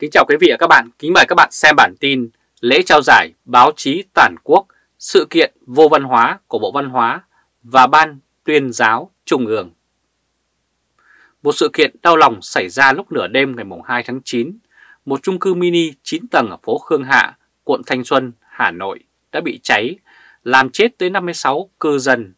Kính chào quý vị và các bạn, kính mời các bạn xem bản tin Lễ trao giải báo chí toàn quốc, sự kiện vô văn hóa của Bộ Văn hóa và Ban tuyên giáo Trung ương. Một sự kiện đau lòng xảy ra lúc nửa đêm ngày 2 tháng 9, một chung cư mini 9 tầng ở phố Khương Hạ, quận Thanh Xuân, Hà Nội đã bị cháy, làm chết tới 56 cư dân.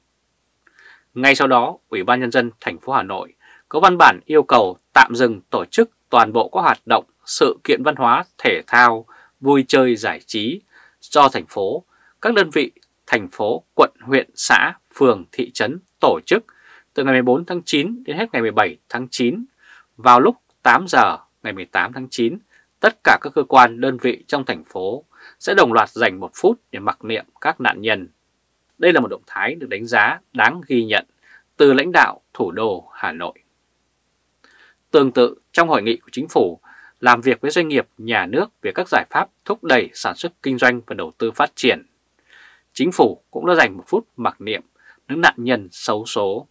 Ngay sau đó, Ủy ban Nhân dân thành phố Hà Nội có văn bản yêu cầu tạm dừng tổ chức toàn bộ các hoạt động sự kiện văn hóa, thể thao, vui chơi giải trí do thành phố, các đơn vị, thành phố, quận, huyện, xã, phường, thị trấn tổ chức từ ngày 14 tháng 9 đến hết ngày 17 tháng 9 vào lúc 8 giờ ngày 18 tháng 9 tất cả các cơ quan đơn vị trong thành phố sẽ đồng loạt dành một phút để mặc niệm các nạn nhân. Đây là một động thái được đánh giá đáng ghi nhận từ lãnh đạo thủ đô Hà Nội. Tương tự trong hội nghị của chính phủ làm việc với doanh nghiệp nhà nước về các giải pháp thúc đẩy sản xuất kinh doanh và đầu tư phát triển. Chính phủ cũng đã dành một phút mặc niệm những nạn nhân xấu số.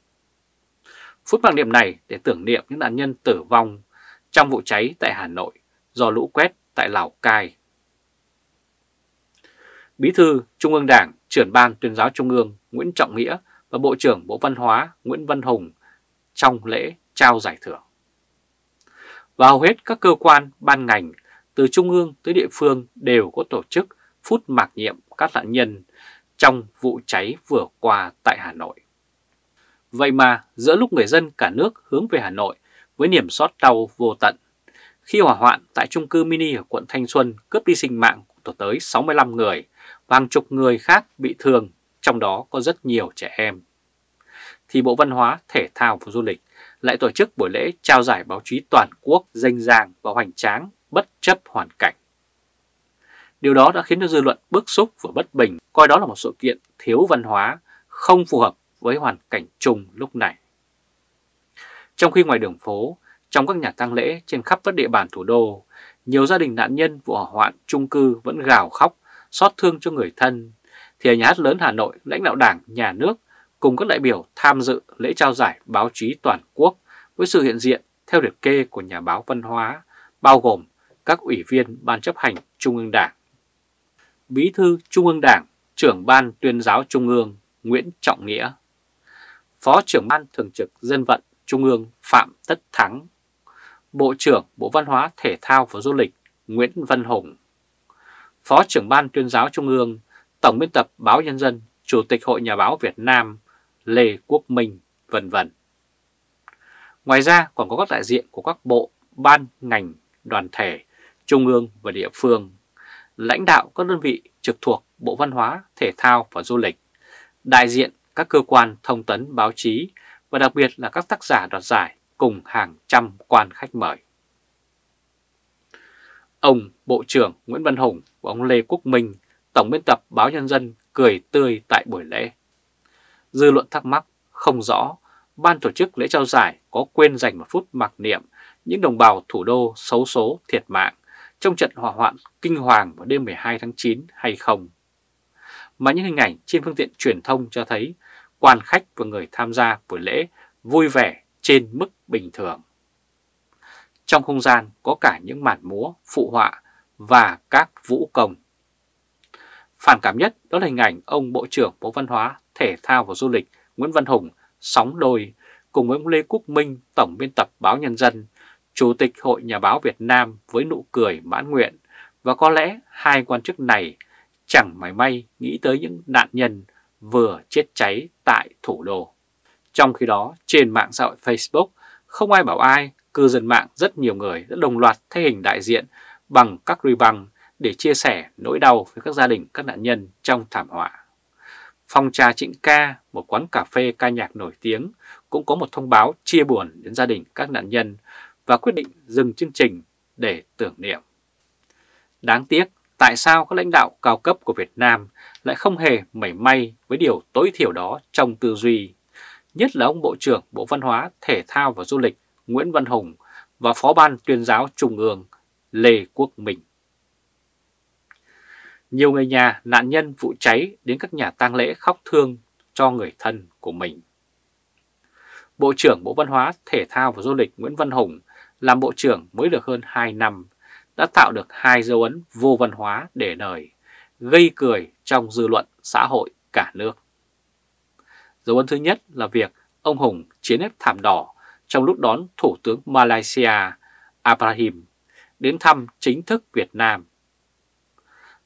Phút mặc niệm này để tưởng niệm những nạn nhân tử vong trong vụ cháy tại Hà Nội do lũ quét tại Lào Cai. Bí thư Trung ương Đảng, trưởng ban tuyên giáo Trung ương Nguyễn Trọng Nghĩa và Bộ trưởng Bộ Văn hóa Nguyễn Văn Hùng trong lễ trao giải thưởng và hầu hết các cơ quan, ban ngành từ trung ương tới địa phương đều có tổ chức phút mạc nhiệm các nạn nhân trong vụ cháy vừa qua tại Hà Nội. Vậy mà giữa lúc người dân cả nước hướng về Hà Nội với niềm xót đau vô tận, khi hỏa hoạn tại trung cư mini ở quận Thanh Xuân cướp đi sinh mạng của tới 65 người và hàng chục người khác bị thương, trong đó có rất nhiều trẻ em, thì Bộ Văn hóa, Thể thao và Du lịch lại tổ chức buổi lễ trao giải báo chí toàn quốc danh giang và hoành tráng bất chấp hoàn cảnh. Điều đó đã khiến cho dư luận bức xúc và bất bình, coi đó là một sự kiện thiếu văn hóa, không phù hợp với hoàn cảnh chung lúc này. Trong khi ngoài đường phố, trong các nhà tang lễ trên khắp các địa bàn thủ đô, nhiều gia đình nạn nhân vụ hỏa hoạn chung cư vẫn gào khóc, xót thương cho người thân, thì ở nhà hát lớn Hà Nội, lãnh đạo đảng, nhà nước cùng các đại biểu tham dự lễ trao giải báo chí toàn quốc với sự hiện diện theo liệt kê của nhà báo văn hóa, bao gồm các ủy viên Ban chấp hành Trung ương Đảng, Bí thư Trung ương Đảng, trưởng Ban tuyên giáo Trung ương Nguyễn Trọng Nghĩa, Phó trưởng Ban Thường trực Dân vận Trung ương Phạm Tất Thắng, Bộ trưởng Bộ Văn hóa Thể thao và Du lịch Nguyễn Văn Hùng, Phó trưởng Ban tuyên giáo Trung ương, Tổng biên tập Báo Nhân dân, Chủ tịch Hội Nhà báo Việt Nam Lê Quốc Minh, vân vân. Ngoài ra còn có các đại diện của các bộ, ban, ngành, đoàn thể, trung ương và địa phương, lãnh đạo các đơn vị trực thuộc Bộ Văn hóa, Thể thao và Du lịch, đại diện các cơ quan thông tấn báo chí và đặc biệt là các tác giả đoạt giải cùng hàng trăm quan khách mời. Ông Bộ trưởng Nguyễn Văn Hùng và ông Lê Quốc Minh, Tổng biên tập Báo Nhân dân cười tươi tại buổi lễ. Dư luận thắc mắc không rõ ban tổ chức lễ trao giải có quên dành một phút mặc niệm những đồng bào thủ đô xấu số thiệt mạng trong trận hỏa hoạn kinh hoàng vào đêm 12 tháng 9 hay không. Mà những hình ảnh trên phương tiện truyền thông cho thấy quan khách và người tham gia buổi lễ vui vẻ trên mức bình thường. Trong không gian có cả những màn múa, phụ họa và các vũ công. Phản cảm nhất đó là hình ảnh ông Bộ trưởng Bộ Văn hóa, Thể thao và Du lịch Nguyễn Văn Hùng sóng đôi cùng với ông Lê Quốc Minh, Tổng biên tập Báo Nhân dân, Chủ tịch Hội Nhà báo Việt Nam với nụ cười mãn nguyện và có lẽ hai quan chức này chẳng mảy may nghĩ tới những nạn nhân vừa chết cháy tại thủ đô. Trong khi đó, trên mạng xã hội Facebook, không ai bảo ai, cư dân mạng rất nhiều người đã đồng loạt thay hình đại diện bằng các băng để chia sẻ nỗi đau với các gia đình các nạn nhân trong thảm họa. Phòng trà Trịnh Ca, một quán cà phê ca nhạc nổi tiếng, cũng có một thông báo chia buồn đến gia đình các nạn nhân và quyết định dừng chương trình để tưởng niệm. Đáng tiếc, tại sao các lãnh đạo cao cấp của Việt Nam lại không hề mảy may với điều tối thiểu đó trong tư duy, nhất là ông Bộ trưởng Bộ Văn hóa, Thể thao và Du lịch Nguyễn Văn Hùng và Phó ban tuyên giáo Trung ương Lê Quốc Minh. Nhiều người nhà nạn nhân vụ cháy đến các nhà tang lễ khóc thương cho người thân của mình. Bộ trưởng Bộ Văn hóa, Thể thao và Du lịch Nguyễn Văn Hùng làm bộ trưởng mới được hơn 2 năm, đã tạo được hai dấu ấn vô văn hóa để đời, gây cười trong dư luận xã hội cả nước. Dấu ấn thứ nhất là việc ông Hùng chiến ép thảm đỏ trong lúc đón Thủ tướng Malaysia Abrahim đến thăm chính thức Việt Nam.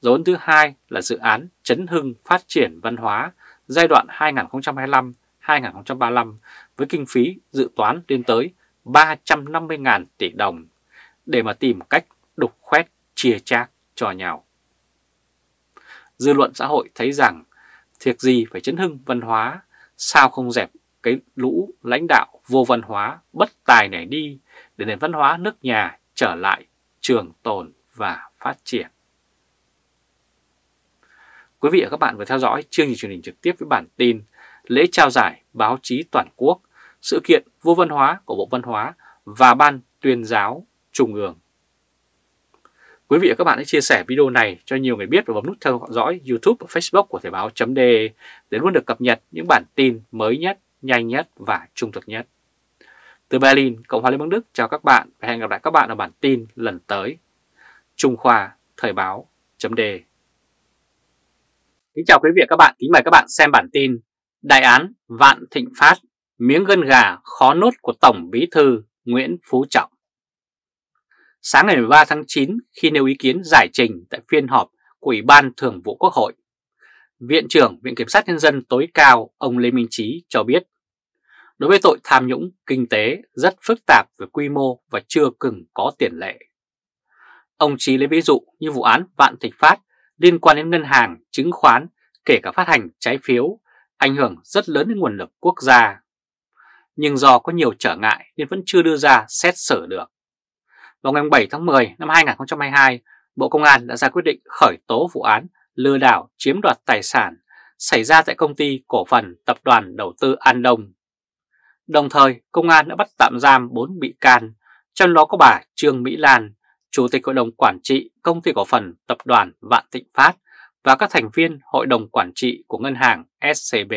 Dấu ấn thứ hai là dự án chấn hưng phát triển văn hóa giai đoạn 2025-2035 với kinh phí dự toán lên tới 350.000 tỷ đồng để mà tìm cách đục khoét chia chác cho nhau. Dư luận xã hội thấy rằng thiệt gì phải chấn hưng văn hóa, sao không dẹp cái lũ lãnh đạo vô văn hóa bất tài này đi để nền văn hóa nước nhà trở lại trường tồn và phát triển. Quý vị và các bạn vừa theo dõi chương trình truyền hình trực tiếp với bản tin lễ trao giải báo chí toàn quốc, sự kiện vô văn hóa của Bộ Văn hóa và Ban tuyên giáo Trung ương. Quý vị và các bạn hãy chia sẻ video này cho nhiều người biết và bấm nút theo dõi YouTube và Facebook của Thời báo.de để luôn được cập nhật những bản tin mới nhất, nhanh nhất và trung thực nhất. Từ Berlin, Cộng hòa Liên bang Đức chào các bạn và hẹn gặp lại các bạn ở bản tin lần tới. Trung Khoa Thời báo.de Kính chào quý vị và các bạn, kính mời các bạn xem bản tin Đại án Vạn Thịnh Phát, miếng gân gà khó nốt của Tổng Bí Thư Nguyễn Phú Trọng. Sáng ngày 13 tháng 9, khi nêu ý kiến giải trình tại phiên họp của Ủy ban Thường vụ Quốc hội, Viện trưởng Viện Kiểm sát Nhân dân tối cao ông Lê Minh Trí cho biết, đối với tội tham nhũng kinh tế rất phức tạp về quy mô và chưa từng có tiền lệ. Ông Trí lấy ví dụ như vụ án Vạn Thịnh Phát liên quan đến ngân hàng, chứng khoán, kể cả phát hành trái phiếu, ảnh hưởng rất lớn đến nguồn lực quốc gia. Nhưng do có nhiều trở ngại nên vẫn chưa đưa ra xét xử được. Vào ngày 7 tháng 10 năm 2022, Bộ Công an đã ra quyết định khởi tố vụ án lừa đảo chiếm đoạt tài sản xảy ra tại công ty cổ phần tập đoàn đầu tư An Đông. Đồng thời, Công an đã bắt tạm giam 4 bị can, trong đó có bà Trương Mỹ Lan, Chủ tịch Hội đồng Quản trị Công ty Cổ phần Tập đoàn Vạn Thịnh Phát và các thành viên Hội đồng Quản trị của Ngân hàng SCB.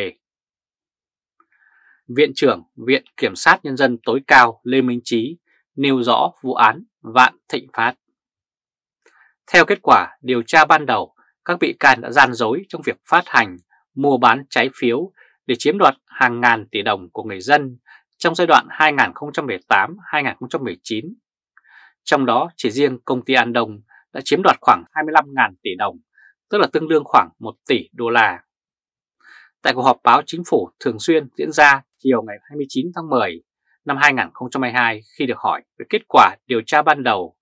Viện trưởng Viện Kiểm sát Nhân dân tối cao Lê Minh Trí nêu rõ vụ án Vạn Thịnh Phát. Theo kết quả điều tra ban đầu, các bị can đã gian dối trong việc phát hành, mua bán trái phiếu để chiếm đoạt hàng ngàn tỷ đồng của người dân trong giai đoạn 2018-2019 trong đó chỉ riêng công ty An Đông đã chiếm đoạt khoảng 25.000 tỷ đồng, tức là tương đương khoảng 1 tỷ đô la. Tại cuộc họp báo chính phủ thường xuyên diễn ra chiều ngày 29 tháng 10 năm 2022 khi được hỏi về kết quả điều tra ban đầu,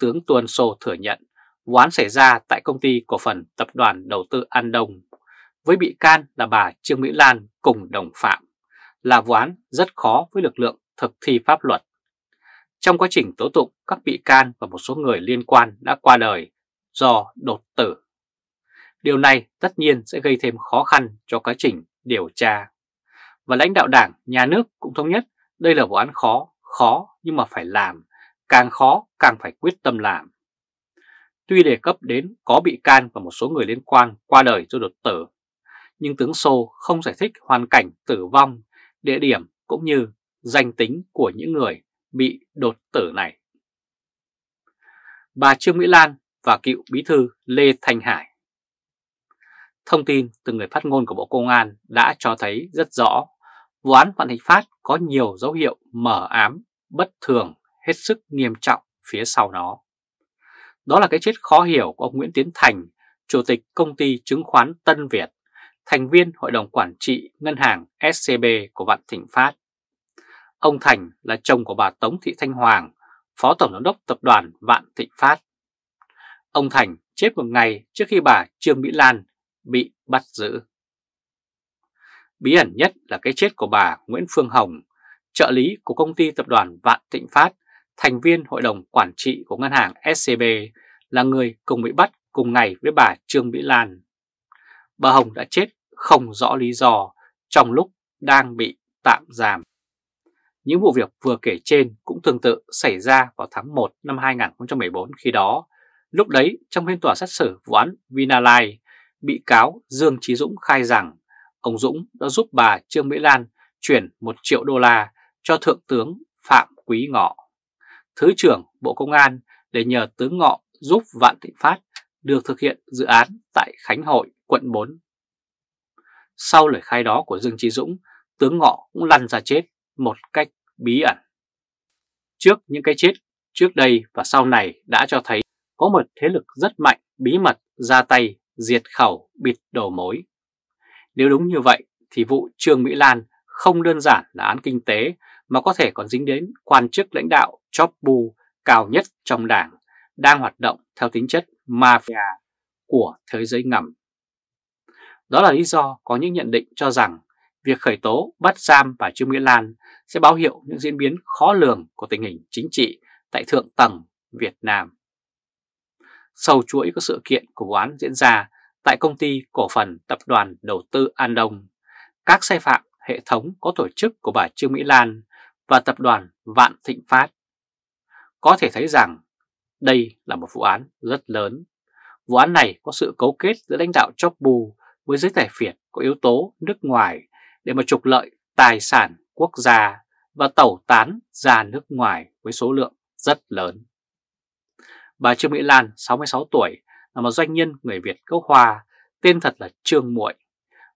tướng Tuân Sô thừa nhận vụ án xảy ra tại công ty cổ phần tập đoàn đầu tư An Đông với bị can là bà Trương Mỹ Lan cùng đồng phạm là vụ án rất khó với lực lượng thực thi pháp luật trong quá trình tố tụng, các bị can và một số người liên quan đã qua đời do đột tử. Điều này tất nhiên sẽ gây thêm khó khăn cho quá trình điều tra. Và lãnh đạo đảng, nhà nước cũng thống nhất đây là vụ án khó, khó nhưng mà phải làm, càng khó càng phải quyết tâm làm. Tuy đề cấp đến có bị can và một số người liên quan qua đời do đột tử, nhưng tướng Sô không giải thích hoàn cảnh tử vong, địa điểm cũng như danh tính của những người bị đột tử này. Bà Trương Mỹ Lan và cựu bí thư Lê Thanh Hải Thông tin từ người phát ngôn của Bộ Công an đã cho thấy rất rõ vụ án Vạn Thịnh Phát có nhiều dấu hiệu mở ám, bất thường, hết sức nghiêm trọng phía sau nó. Đó là cái chết khó hiểu của ông Nguyễn Tiến Thành, Chủ tịch Công ty Chứng khoán Tân Việt, thành viên Hội đồng Quản trị Ngân hàng SCB của Vạn Thịnh Phát. Ông Thành là chồng của bà Tống Thị Thanh Hoàng, Phó Tổng Giám đốc Tập đoàn Vạn Thịnh Phát. Ông Thành chết một ngày trước khi bà Trương Mỹ Lan bị bắt giữ. Bí ẩn nhất là cái chết của bà Nguyễn Phương Hồng, trợ lý của công ty tập đoàn Vạn Thịnh Phát, thành viên hội đồng quản trị của ngân hàng SCB, là người cùng bị bắt cùng ngày với bà Trương Mỹ Lan. Bà Hồng đã chết không rõ lý do trong lúc đang bị tạm giam. Những vụ việc vừa kể trên cũng tương tự xảy ra vào tháng 1 năm 2014 khi đó. Lúc đấy, trong phiên tòa xét xử vụ án Vinalai, bị cáo Dương Trí Dũng khai rằng ông Dũng đã giúp bà Trương Mỹ Lan chuyển 1 triệu đô la cho Thượng tướng Phạm Quý Ngọ, Thứ trưởng Bộ Công an để nhờ tướng Ngọ giúp Vạn Thịnh Phát được thực hiện dự án tại Khánh Hội, quận 4. Sau lời khai đó của Dương Trí Dũng, tướng Ngọ cũng lăn ra chết một cách bí ẩn. Trước những cái chết trước đây và sau này đã cho thấy có một thế lực rất mạnh bí mật ra tay diệt khẩu, bịt đầu mối. Nếu đúng như vậy thì vụ Trương Mỹ Lan không đơn giản là án kinh tế mà có thể còn dính đến quan chức lãnh đạo chóp bu cao nhất trong đảng đang hoạt động theo tính chất mafia của thế giới ngầm. Đó là lý do có những nhận định cho rằng việc khởi tố bắt giam bà Trương Mỹ Lan sẽ báo hiệu những diễn biến khó lường của tình hình chính trị tại thượng tầng Việt Nam. Sau chuỗi các sự kiện của vụ án diễn ra tại công ty cổ phần tập đoàn đầu tư An Đông, các sai phạm hệ thống có tổ chức của bà Trương Mỹ Lan và tập đoàn Vạn Thịnh Phát. Có thể thấy rằng đây là một vụ án rất lớn. Vụ án này có sự cấu kết giữa lãnh đạo chóc bù với giới tài phiệt có yếu tố nước ngoài để mà trục lợi tài sản quốc gia và tẩu tán ra nước ngoài với số lượng rất lớn. Bà Trương Mỹ Lan, 66 tuổi, là một doanh nhân người Việt gốc Hoa, tên thật là Trương Muội.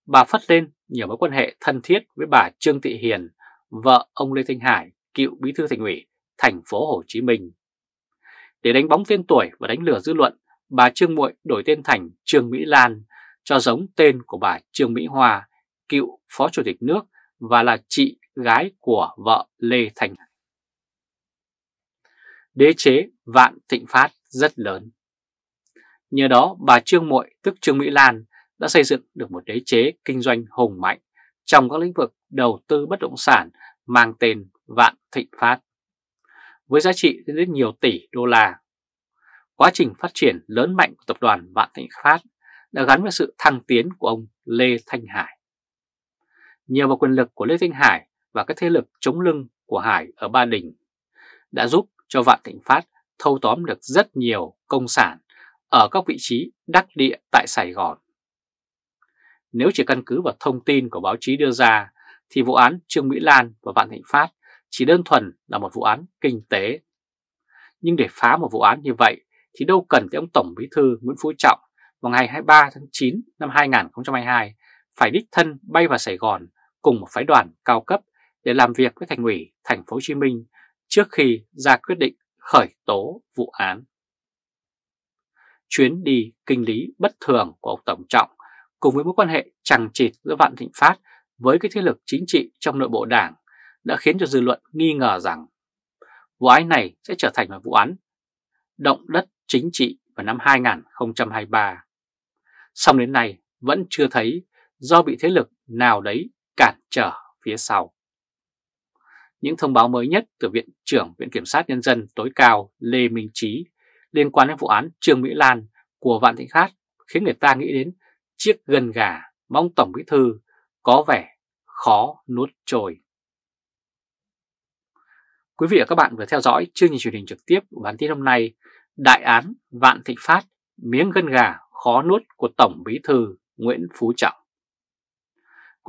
Bà phát lên nhiều mối quan hệ thân thiết với bà Trương Thị Hiền, vợ ông Lê Thanh Hải, cựu bí thư thành ủy thành phố Hồ Chí Minh. Để đánh bóng tên tuổi và đánh lừa dư luận, bà Trương Muội đổi tên thành Trương Mỹ Lan, cho giống tên của bà Trương Mỹ Hoa, cựu phó chủ tịch nước và là chị gái của vợ Lê Thành Hải. Đế chế Vạn Thịnh Phát rất lớn. Nhờ đó bà Trương Muội tức Trương Mỹ Lan đã xây dựng được một đế chế kinh doanh hùng mạnh trong các lĩnh vực đầu tư bất động sản mang tên Vạn Thịnh Phát. Với giá trị lên đến nhiều tỷ đô la, quá trình phát triển lớn mạnh của tập đoàn Vạn Thịnh Phát đã gắn với sự thăng tiến của ông Lê Thanh Hải. Nhờ vào quyền lực của Lê Thanh Hải và các thế lực chống lưng của Hải ở Ba Đình đã giúp cho Vạn Thịnh Phát thâu tóm được rất nhiều công sản ở các vị trí đắc địa tại Sài Gòn. Nếu chỉ căn cứ vào thông tin của báo chí đưa ra, thì vụ án Trương Mỹ Lan và Vạn Thịnh Phát chỉ đơn thuần là một vụ án kinh tế. Nhưng để phá một vụ án như vậy thì đâu cần tới ông Tổng Bí thư Nguyễn Phú Trọng vào ngày 23 tháng 9 năm 2022 phải đích thân bay vào Sài Gòn cùng một phái đoàn cao cấp để làm việc với thành ủy, thành phố Hồ Chí Minh trước khi ra quyết định khởi tố vụ án. Chuyến đi kinh lý bất thường của ông Tổng Trọng cùng với mối quan hệ chẳng chịt giữa Vạn Thịnh Phát với cái thế lực chính trị trong nội bộ đảng đã khiến cho dư luận nghi ngờ rằng vụ án này sẽ trở thành một vụ án động đất chính trị vào năm 2023. Song đến nay vẫn chưa thấy do bị thế lực nào đấy cản trở phía sau. Những thông báo mới nhất từ Viện trưởng Viện Kiểm sát Nhân dân tối cao Lê Minh Trí liên quan đến vụ án Trương Mỹ Lan của Vạn Thịnh Phát khiến người ta nghĩ đến chiếc gân gà mong Tổng Bí Thư có vẻ khó nuốt trôi. Quý vị và các bạn vừa theo dõi chương trình truyền hình trực tiếp của bản tin hôm nay, Đại án Vạn Thịnh Phát, miếng gân gà khó nuốt của Tổng Bí Thư Nguyễn Phú Trọng.